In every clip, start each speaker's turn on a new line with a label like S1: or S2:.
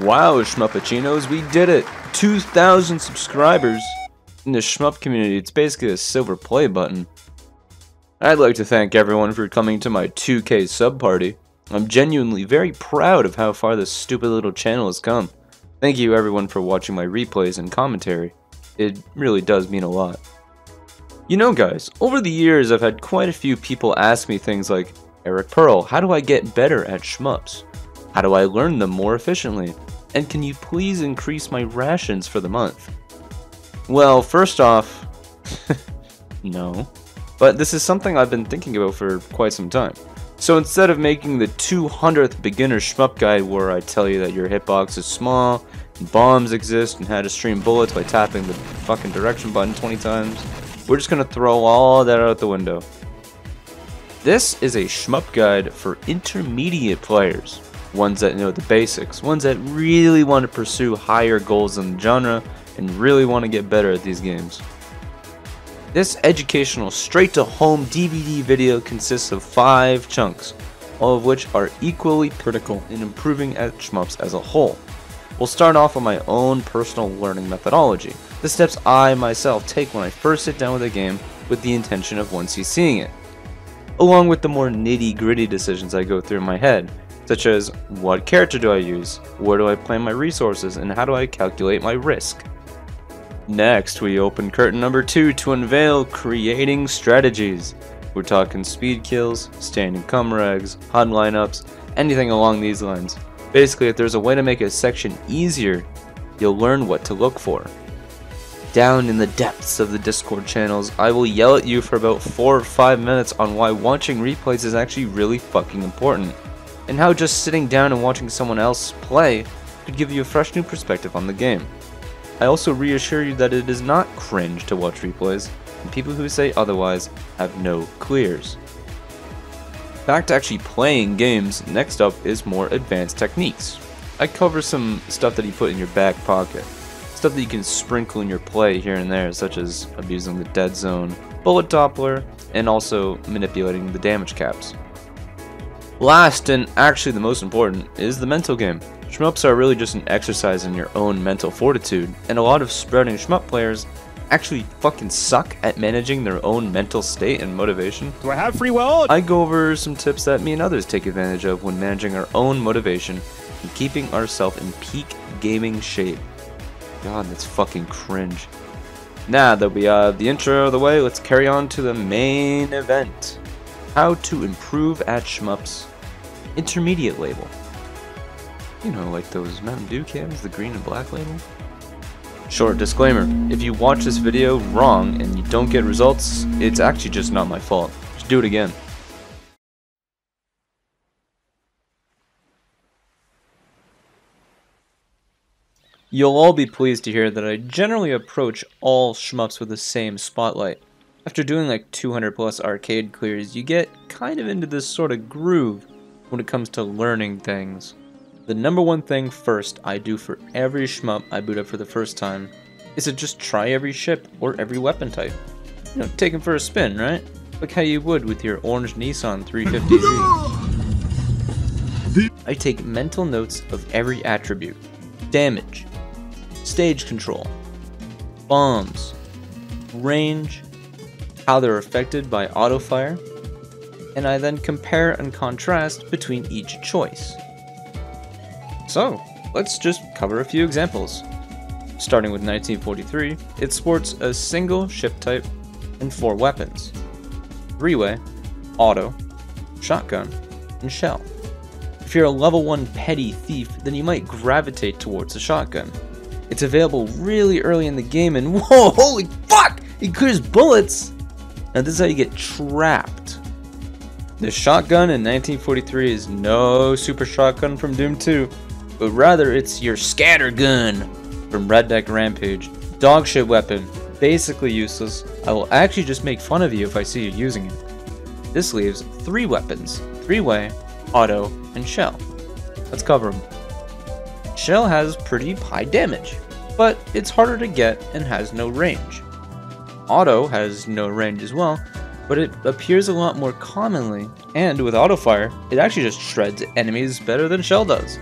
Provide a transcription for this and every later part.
S1: Wow, Shmuppachinos, we did it! 2,000 subscribers! In the shmup community, it's basically a silver play button. I'd like to thank everyone for coming to my 2k sub party. I'm genuinely very proud of how far this stupid little channel has come. Thank you everyone for watching my replays and commentary. It really does mean a lot. You know guys, over the years I've had quite a few people ask me things like, Eric Pearl, how do I get better at shmups? How do I learn them more efficiently? And can you please increase my rations for the month? Well, first off, no. But this is something I've been thinking about for quite some time. So instead of making the 200th beginner shmup guide where I tell you that your hitbox is small, bombs exist, and how to stream bullets by tapping the fucking direction button 20 times, we're just gonna throw all that out the window. This is a shmup guide for intermediate players ones that know the basics, ones that really want to pursue higher goals in the genre and really want to get better at these games. This educational straight to home DVD video consists of 5 chunks, all of which are equally critical in improving at shmups as a whole. We'll start off with my own personal learning methodology, the steps I myself take when I first sit down with a game with the intention of 1cc-ing it, along with the more nitty gritty decisions I go through in my head, such as what character do I use, where do I plan my resources, and how do I calculate my risk. Next, we open curtain number 2 to unveil creating strategies. We're talking speed kills, standing cum rags, HUD lineups, anything along these lines. Basically, if there's a way to make a section easier, you'll learn what to look for. Down in the depths of the Discord channels, I will yell at you for about 4 or 5 minutes on why watching replays is actually really fucking important and how just sitting down and watching someone else play could give you a fresh new perspective on the game. I also reassure you that it is not cringe to watch replays, and people who say otherwise have no clears. Back to actually playing games, next up is more advanced techniques. I cover some stuff that you put in your back pocket, stuff that you can sprinkle in your play here and there, such as abusing the dead zone, bullet doppler, and also manipulating the damage caps. Last, and actually the most important, is the mental game. Shmups are really just an exercise in your own mental fortitude, and a lot of spreading shmup players actually fucking suck at managing their own mental state and motivation.
S2: Do I have free will?
S1: I go over some tips that me and others take advantage of when managing our own motivation and keeping ourselves in peak gaming shape. God, that's fucking cringe. Now that we have the intro out of the way, let's carry on to the main event. How to improve at shmups intermediate label. You know, like those Mountain Dew cans, the green and black label. Short disclaimer, if you watch this video wrong and you don't get results, it's actually just not my fault. Just do it again. You'll all be pleased to hear that I generally approach all shmups with the same spotlight. After doing like 200 plus arcade clears, you get kind of into this sort of groove when it comes to learning things. The number one thing first I do for every shmup I boot up for the first time is to just try every ship or every weapon type. You know, take them for a spin, right? Like how you would with your orange Nissan 350Z. I take mental notes of every attribute. Damage, stage control, bombs, range, how they're affected by auto fire, and I then compare and contrast between each choice. So, let's just cover a few examples. Starting with 1943, it sports a single ship type and four weapons. Three-way, auto, shotgun, and shell. If you're a level 1 petty thief, then you might gravitate towards the shotgun. It's available really early in the game and whoa, holy fuck! It clears bullets! Now this is how you get trapped. The shotgun in 1943 is no super shotgun from Doom 2, but rather it's your scatter gun from Redneck Rampage. Dogshit weapon, basically useless. I will actually just make fun of you if I see you using it. This leaves three weapons, three-way, auto, and shell. Let's cover them. Shell has pretty high damage, but it's harder to get and has no range. Auto has no range as well, but it appears a lot more commonly, and with auto fire, it actually just shreds enemies better than Shell does.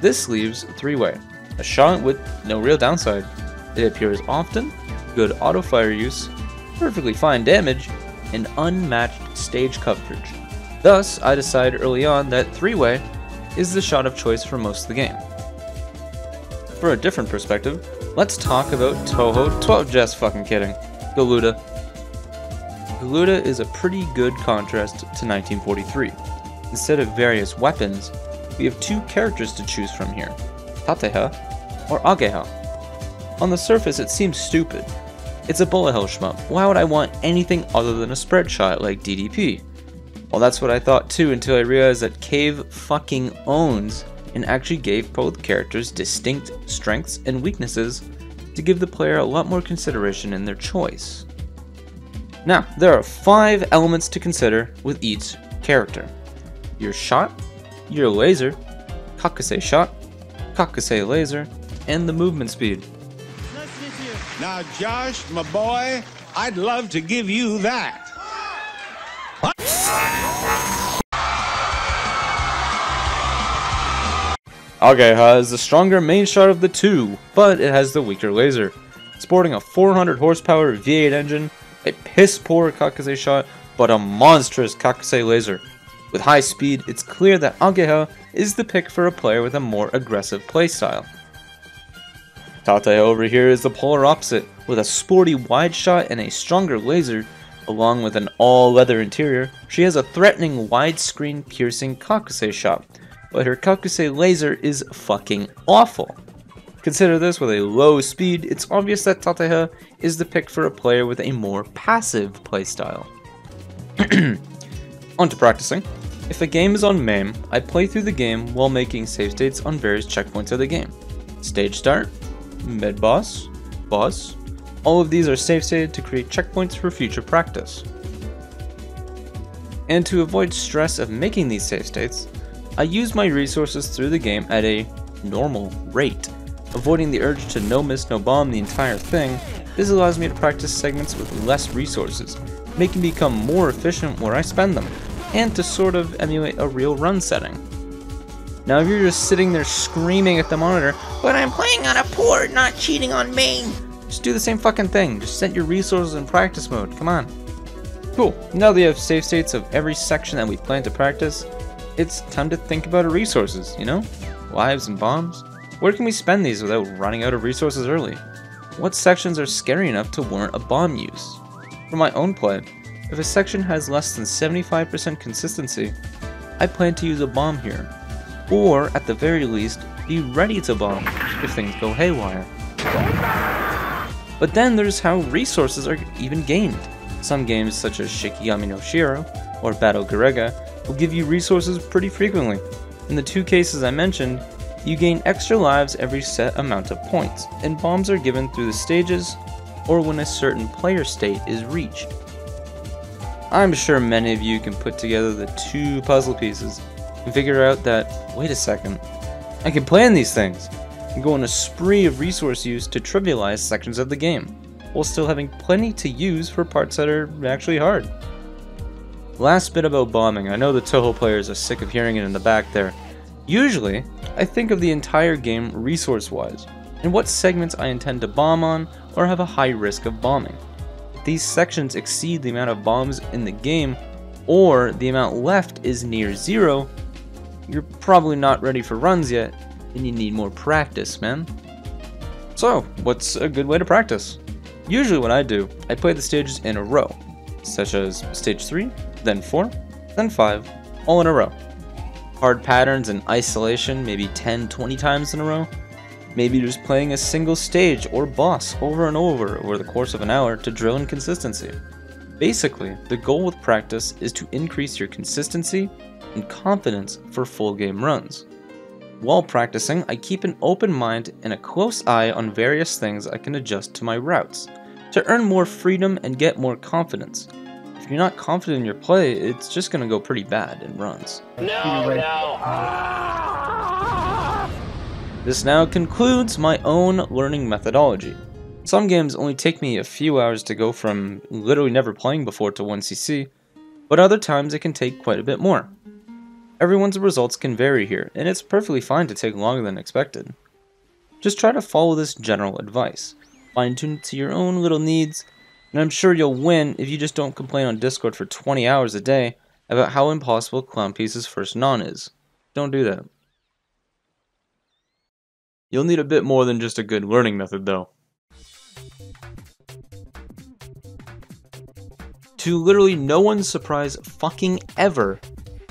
S1: This leaves three-way, a shot with no real downside. It appears often, good auto-fire use, perfectly fine damage, and unmatched stage coverage. Thus, I decide early on that three-way is the shot of choice for most of the game. For a different perspective, let's talk about Touhou 12 just fucking kidding. Galuda. Galuda is a pretty good contrast to 1943. Instead of various weapons, we have two characters to choose from here, Tateha or Ageha. On the surface it seems stupid. It's a bullet hell shmup, why would I want anything other than a spread shot like DDP? Well that's what I thought too until I realized that Cave fucking owns and actually gave both characters distinct strengths and weaknesses to give the player a lot more consideration in their choice. Now, there are five elements to consider with each character. Your shot, your laser, Kakusei shot, Kakusei laser, and the movement speed.
S2: Now, Josh, my boy, I'd love to give you that.
S1: Ageha is the stronger main shot of the two, but it has the weaker laser. Sporting a 400 horsepower V8 engine, a piss poor Kakusei shot, but a monstrous Kakusei laser. With high speed, it's clear that Ageha is the pick for a player with a more aggressive playstyle. Tate over here is the polar opposite, with a sporty wide shot and a stronger laser, along with an all-leather interior, she has a threatening widescreen piercing Kakusei shot, but her Kakusei laser is fucking awful. Consider this with a low speed, it's obvious that Tateha is the pick for a player with a more passive playstyle. on to practicing. If a game is on MAME, I play through the game while making save states on various checkpoints of the game. Stage start, mid boss, boss, all of these are save stated to create checkpoints for future practice. And to avoid stress of making these save states, I use my resources through the game at a normal rate. Avoiding the urge to no miss no bomb the entire thing, this allows me to practice segments with less resources, making me become more efficient where I spend them, and to sort of emulate a real run setting. Now if you're just sitting there screaming at the monitor, but I'm playing on a port, not cheating on MAME, just do the same fucking thing, just set your resources in practice mode, come on. Cool, now that you have save states of every section that we plan to practice, it's time to think about our resources, you know? Lives and bombs? Where can we spend these without running out of resources early? What sections are scary enough to warrant a bomb use? For my own play, if a section has less than 75% consistency, I plan to use a bomb here, or at the very least, be ready to bomb if things go haywire. But then there's how resources are even gained. Some games such as Shikigami no Shiro or Battle Garegga will give you resources pretty frequently. In the two cases I mentioned, you gain extra lives every set amount of points, and bombs are given through the stages or when a certain player state is reached. I'm sure many of you can put together the two puzzle pieces and figure out that, wait a second, I can plan these things and go on a spree of resource use to trivialize sections of the game, while still having plenty to use for parts that are actually hard. Last bit about bombing, I know the Touhou players are sick of hearing it in the back there. Usually, I think of the entire game resource-wise, and what segments I intend to bomb on or have a high risk of bombing. If these sections exceed the amount of bombs in the game, or the amount left is near zero, you're probably not ready for runs yet, and you need more practice, man. So, what's a good way to practice? Usually what I do, I play the stages in a row, such as stage 3, then 4, then 5, all in a row. Hard patterns in isolation maybe 10, 20 times in a row. Maybe just playing a single stage or boss over and over over the course of an hour to drill in consistency. Basically, the goal with practice is to increase your consistency and confidence for full game runs. While practicing, I keep an open mind and a close eye on various things I can adjust to my routes, to earn more freedom and get more confidence. If you're not confident in your play, it's just gonna go pretty bad in runs.
S3: No, no.
S1: This now concludes my own learning methodology. Some games only take me a few hours to go from literally never playing before to 1cc, but other times it can take quite a bit more. Everyone's results can vary here, and it's perfectly fine to take longer than expected. Just try to follow this general advice, fine tune it to your own little needs, and I'm sure you'll win if you just don't complain on Discord for 20 hours a day about how impossible Clownpiece's first non is. Don't do that. You'll need a bit more than just a good learning method though. To literally no one's surprise fucking ever,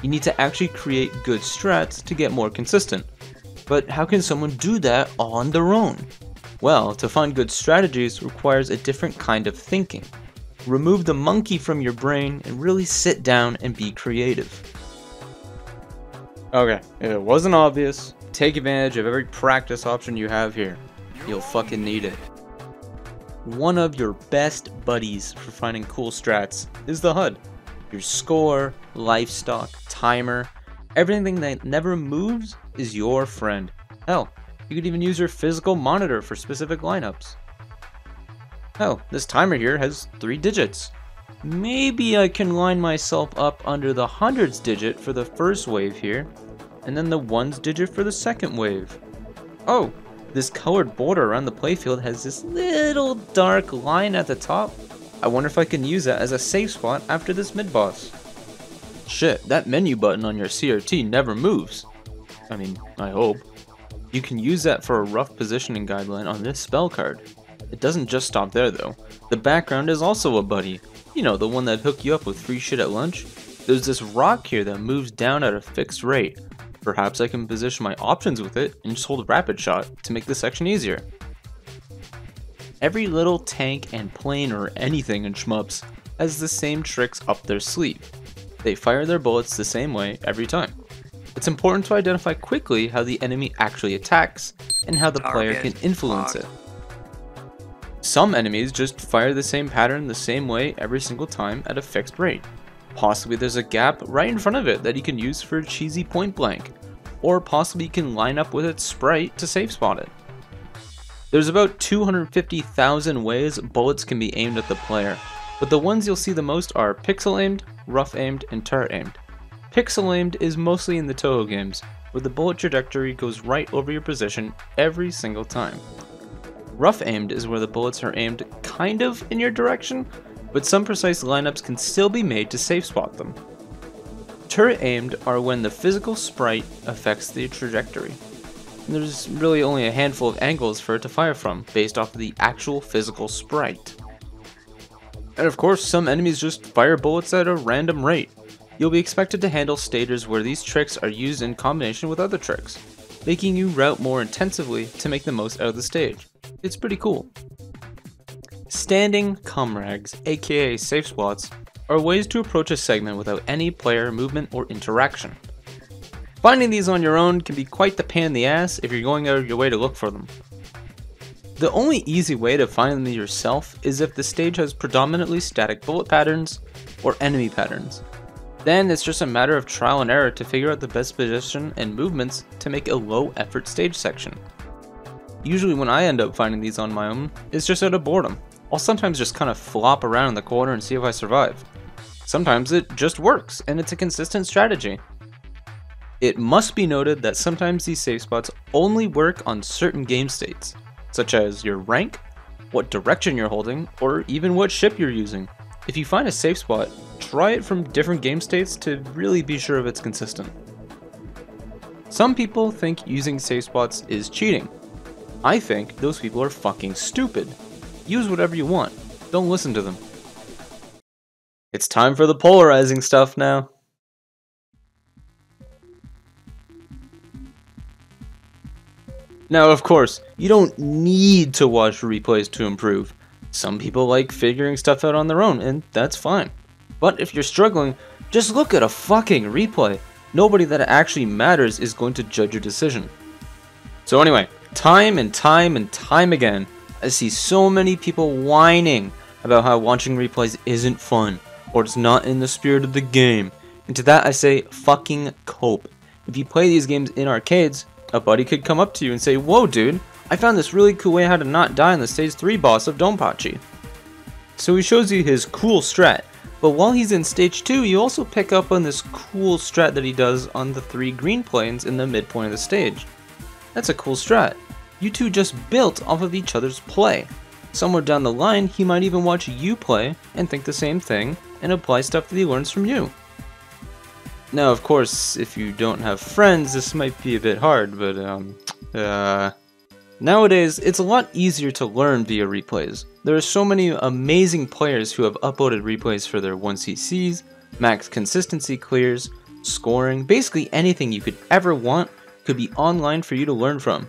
S1: you need to actually create good strats to get more consistent. But how can someone do that on their own? Well, to find good strategies requires a different kind of thinking. Remove the monkey from your brain and really sit down and be creative. Okay, if it wasn't obvious, take advantage of every practice option you have here. You'll fucking need it. One of your best buddies for finding cool strats is the HUD. Your score, livestock, timer, everything that never moves is your friend. Hell, you could even use your physical monitor for specific lineups. Oh, this timer here has three digits. Maybe I can line myself up under the hundreds digit for the first wave here, and then the ones digit for the second wave. Oh, this colored border around the playfield has this little dark line at the top. I wonder if I can use that as a safe spot after this mid-boss. Shit, that menu button on your CRT never moves. I mean, I hope. You can use that for a rough positioning guideline on this spell card. It doesn't just stop there though. The background is also a buddy. You know, the one that hooked you up with free shit at lunch? There's this rock here that moves down at a fixed rate, Perhaps I can position my options with it and just hold a rapid shot to make the section easier. Every little tank and plane or anything in shmups has the same tricks up their sleeve. They fire their bullets the same way every time. It's important to identify quickly how the enemy actually attacks and how the player can influence it. Some enemies just fire the same pattern the same way every single time at a fixed rate. Possibly there's a gap right in front of it that you can use for a cheesy point blank, or possibly you can line up with its sprite to safe spot it. There's about 250,000 ways bullets can be aimed at the player, but the ones you'll see the most are pixel aimed, rough aimed, and turret aimed. Pixel aimed is mostly in the Touhou games, where the bullet trajectory goes right over your position every single time. Rough aimed is where the bullets are aimed kind of in your direction, but some precise lineups can still be made to safe spot them. Turret aimed are when the physical sprite affects the trajectory. And there's really only a handful of angles for it to fire from, based off of the actual physical sprite. And of course, some enemies just fire bullets at a random rate. You'll be expected to handle stages where these tricks are used in combination with other tricks, making you route more intensively to make the most out of the stage. It's pretty cool. Standing comrags, aka safe spots, are ways to approach a segment without any player movement or interaction. Finding these on your own can be quite the pain in the ass if you're going out of your way to look for them. The only easy way to find them yourself is if the stage has predominantly static bullet patterns or enemy patterns. Then it's just a matter of trial and error to figure out the best position and movements to make a low effort stage section. Usually when I end up finding these on my own, it's just out of boredom. I'll sometimes just kind of flop around in the corner and see if I survive. Sometimes it just works, and it's a consistent strategy. It must be noted that sometimes these safe spots only work on certain game states, such as your rank, what direction you're holding, or even what ship you're using. If you find a safe spot, try it from different game states to really be sure if it's consistent. Some people think using safe spots is cheating. I think those people are fucking stupid. Use whatever you want. Don't listen to them. It's time for the polarizing stuff now. Now, of course, you don't need to watch replays to improve. Some people like figuring stuff out on their own, and that's fine. But if you're struggling, just look at a fucking replay. Nobody that actually matters is going to judge your decision. So anyway, time and time and time again, I see so many people whining about how watching replays isn't fun, or it's not in the spirit of the game. And to that I say, fucking cope. If you play these games in arcades, a buddy could come up to you and say, Whoa dude, I found this really cool way how to not die in the stage 3 boss of Donpachi. So he shows you his cool strat, But while he's in stage 2, you also pick up on this cool strat that he does on the three green planes in the midpoint of the stage. That's a cool strat. You two just built off of each other's play. Somewhere down the line, he might even watch you play and think the same thing and apply stuff that he learns from you. Now, of course, if you don't have friends, this might be a bit hard, but, um, uh... Nowadays, it's a lot easier to learn via replays. There are so many amazing players who have uploaded replays for their 1cc's, max consistency clears, scoring, basically anything you could ever want could be online for you to learn from.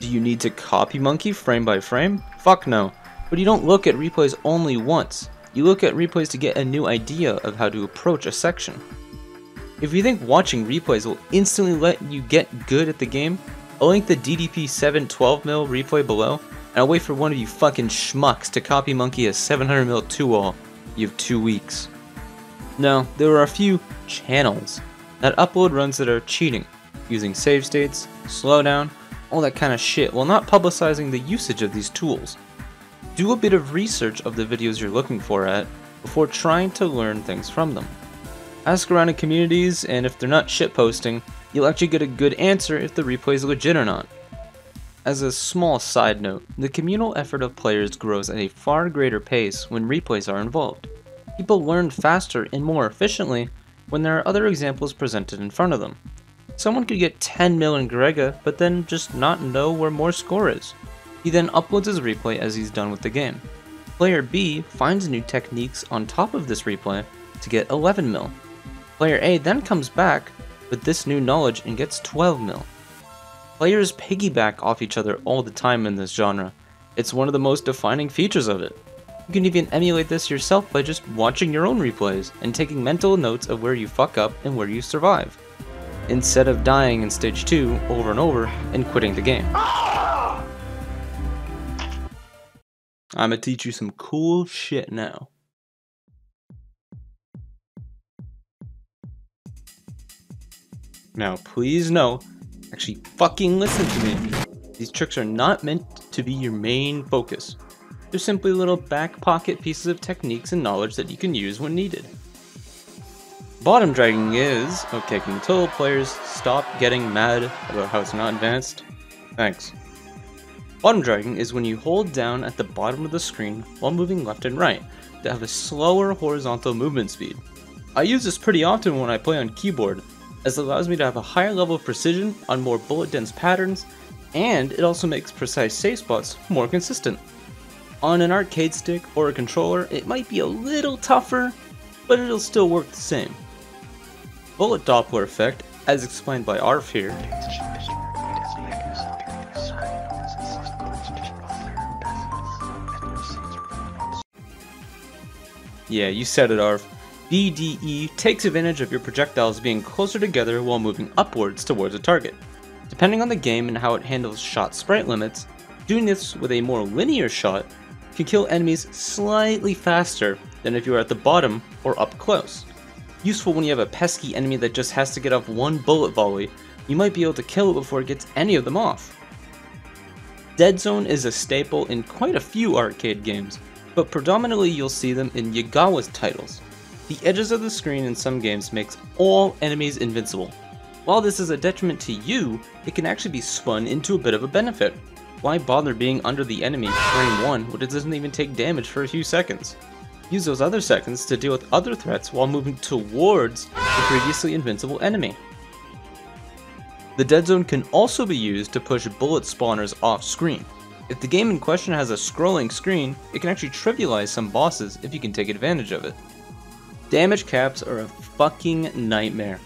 S1: Do you need to copy monkey frame by frame? Fuck no. But you don't look at replays only once. You look at replays to get a new idea of how to approach a section. If you think watching replays will instantly let you get good at the game, I'll link the DDP 712mm replay below, and I'll wait for one of you fucking schmucks to copy monkey a 700mm 2-ALL. You have two weeks. Now, there are a few channels that upload runs that are cheating, using save states, slowdown, all that kind of shit, while not publicizing the usage of these tools. Do a bit of research of the videos you're looking for at before trying to learn things from them. Ask around in communities, and if they're not shitposting, you'll actually get a good answer if the replay is legit or not. As a small side note, the communal effort of players grows at a far greater pace when replays are involved. People learn faster and more efficiently when there are other examples presented in front of them. Someone could get 10 mil in Garegga, but then just not know where more score is. He then uploads his replay as he's done with the game. Player B finds new techniques on top of this replay to get 11 mil. Player A then comes back with this new knowledge and gets 12 mil. Players piggyback off each other all the time in this genre. It's one of the most defining features of it. You can even emulate this yourself by just watching your own replays and taking mental notes of where you fuck up and where you survive, instead of dying in stage 2 over and over and quitting the game. Ah! I'ma teach you some cool shit now. Now, please know, actually fucking listen to me. These tricks are not meant to be your main focus. They're simply little back pocket pieces of techniques and knowledge that you can use when needed. Bottom dragging is, okay, can total players stop getting mad about how it's not advanced? Thanks. Bottom dragging is when you hold down at the bottom of the screen while moving left and right to have a slower horizontal movement speed. I use this pretty often when I play on keyboard, as it allows me to have a higher level of precision on more bullet dense patterns, and it also makes precise safe spots more consistent. On an arcade stick or a controller, it might be a little tougher, but it'll still work the same. Bullet Doppler effect, as explained by Arf here, Yeah, you said it, Arf. BDE takes advantage of your projectiles being closer together while moving upwards towards a target. Depending on the game and how it handles shot sprite limits, doing this with a more linear shot can kill enemies slightly faster than if you are at the bottom or up close. Useful when you have a pesky enemy that just has to get off one bullet volley, you might be able to kill it before it gets any of them off. Dead Zone is a staple in quite a few arcade games, but predominantly you'll see them in Yagawa's titles, the edges of the screen in some games makes all enemies invincible. While this is a detriment to you, it can actually be spun into a bit of a benefit. Why bother being under the enemy frame 1 when it doesn't even take damage for a few seconds? Use those other seconds to deal with other threats while moving towards the previously invincible enemy. The dead zone can also be used to push bullet spawners off screen. If the game in question has a scrolling screen, it can actually trivialize some bosses if you can take advantage of it. Damage caps are a fucking nightmare.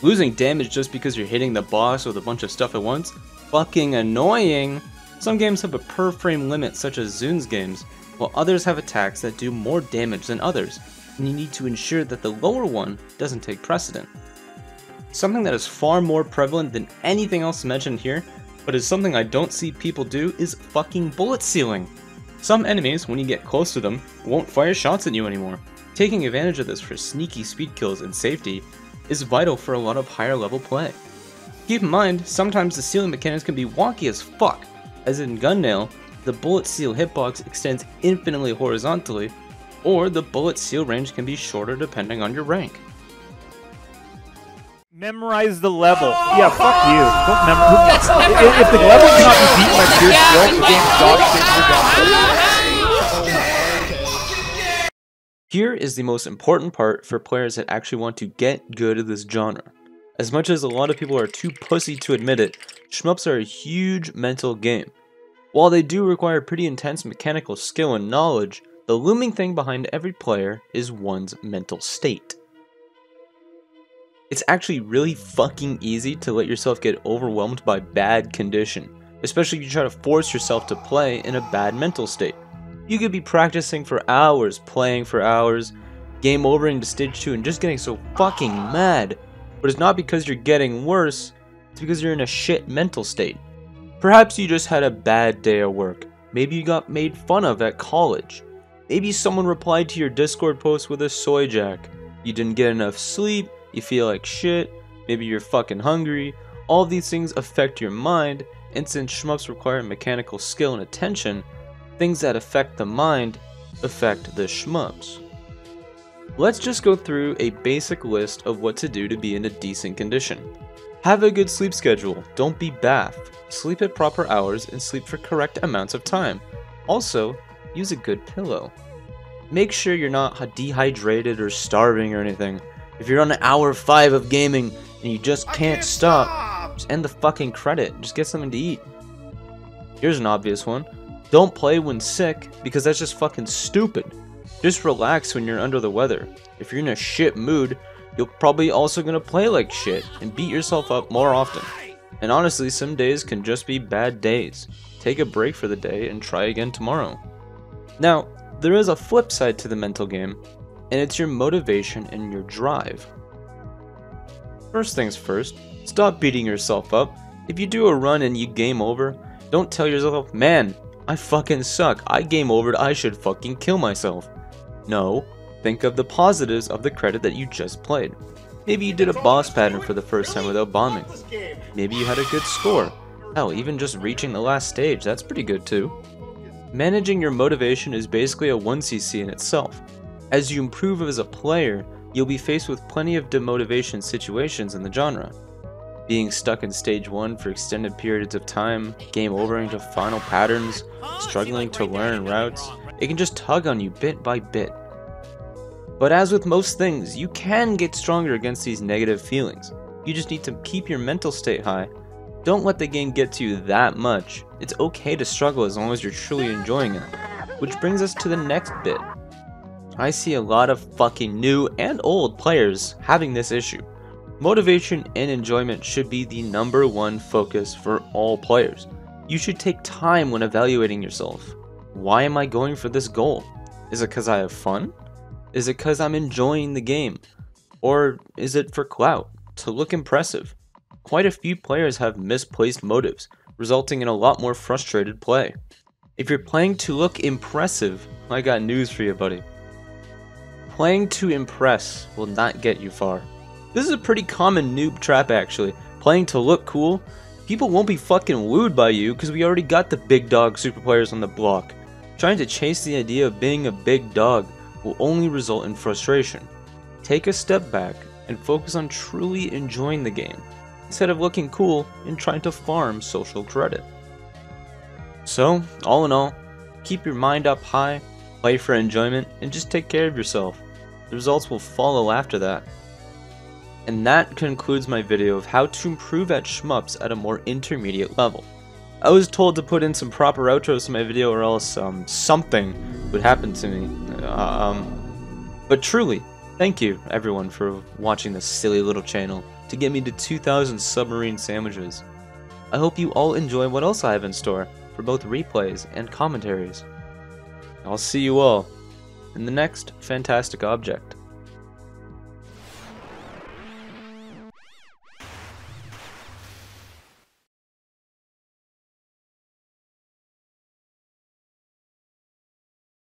S1: Losing damage just because you're hitting the boss with a bunch of stuff at once? Fucking annoying! Some games have a per frame limit such as ZUN's games, while others have attacks that do more damage than others, and you need to ensure that the lower one doesn't take precedent. Something that is far more prevalent than anything else mentioned here, but is something I don't see people do, is fucking bullet sealing. Some enemies, when you get close to them, won't fire shots at you anymore, Taking advantage of this for sneaky speed kills and safety is vital for a lot of higher level play. Keep in mind, sometimes the sealing mechanics can be wonky as fuck, as in Gunnail, the bullet seal hitbox extends infinitely horizontally, or the bullet seal range can be shorter depending on your rank.
S3: Memorize the level. Yeah, fuck you. Don't memorize. if, if the level cannot be beaten by pure skill, the game's dog shit. You're
S1: Here is the most important part for players that actually want to get good at this genre. As much as a lot of people are too pussy to admit it, shmups are a huge mental game. While they do require pretty intense mechanical skill and knowledge, the looming thing behind every player is one's mental state. It's actually really fucking easy to let yourself get overwhelmed by bad condition, especially if you try to force yourself to play in a bad mental state. You could be practicing for hours, playing for hours, game over into stage 2 and just getting so fucking mad but it's not because you're getting worse, it's because you're in a shit mental state. Perhaps you just had a bad day at work. Maybe you got made fun of at college. Maybe someone replied to your Discord post with a soyjak. You didn't get enough sleep, you feel like shit, maybe you're fucking hungry. All these things affect your mind, and since shmups require mechanical skill and attention, things that affect the mind affect the shmups. Let's just go through a basic list of what to do to be in a decent condition. Have a good sleep schedule, don't be bath, sleep at proper hours and sleep for correct amounts of time. Also, use a good pillow. Make sure you're not dehydrated or starving or anything. If you're on an hour 5 of gaming and you just can't, can't stop, stop, just end the fucking credit, just get something to eat. Here's an obvious one. Don't play when sick, because that's just fucking stupid. Just relax when you're under the weather. If you're in a shit mood, you're probably also gonna play like shit and beat yourself up more often. And honestly, some days can just be bad days. Take a break for the day and try again tomorrow. Now, there is a flip side to the mental game, and it's your motivation and your drive. First things first, stop beating yourself up. If you do a run and you game over, don't tell yourself, man, I fucking suck, I game overed, I should fucking kill myself. No, think of the positives of the credit that you just played. Maybe you did a boss pattern for the first time without bombing. Maybe you had a good score. Hell, even just reaching the last stage, that's pretty good too. Managing your motivation is basically a 1cc in itself. As you improve as a player, you'll be faced with plenty of demotivation situations in the genre. Being stuck in stage 1 for extended periods of time, game over into final patterns, struggling to learn routes, it can just tug on you bit by bit. But as with most things, you can get stronger against these negative feelings. You just need to keep your mental state high. Don't let the game get to you that much. It's okay to struggle as long as you're truly enjoying it. Which brings us to the next bit. I see a lot of fucking new and old players having this issue. Motivation and enjoyment should be the number one focus for all players. You should take time when evaluating yourself. Why am I going for this goal? Is it because I have fun? Is it because I'm enjoying the game? Or is it for clout, to look impressive? Quite a few players have misplaced motives, resulting in a lot more frustrated play. If you're playing to look impressive, I got news for you, buddy. Playing to impress will not get you far. This is a pretty common noob trap actually. Playing to look cool, people won't be fucking wooed by you because we already got the big dog super players on the block. Trying to chase the idea of being a big dog will only result in frustration. Take a step back and focus on truly enjoying the game, instead of looking cool and trying to farm social credit. So, all in all, keep your mind up high, play for enjoyment, and just take care of yourself. The results will follow after that. And that concludes my video of how to improve at shmups at a more intermediate level. I was told to put in some proper outros to my video or else um, something would happen to me. Uh, um, but truly, thank you everyone for watching this silly little channel to get me to 2,000 submarine sandwiches. I hope you all enjoy what else I have in store for both replays and commentaries. I'll see you all in the next fantastic object.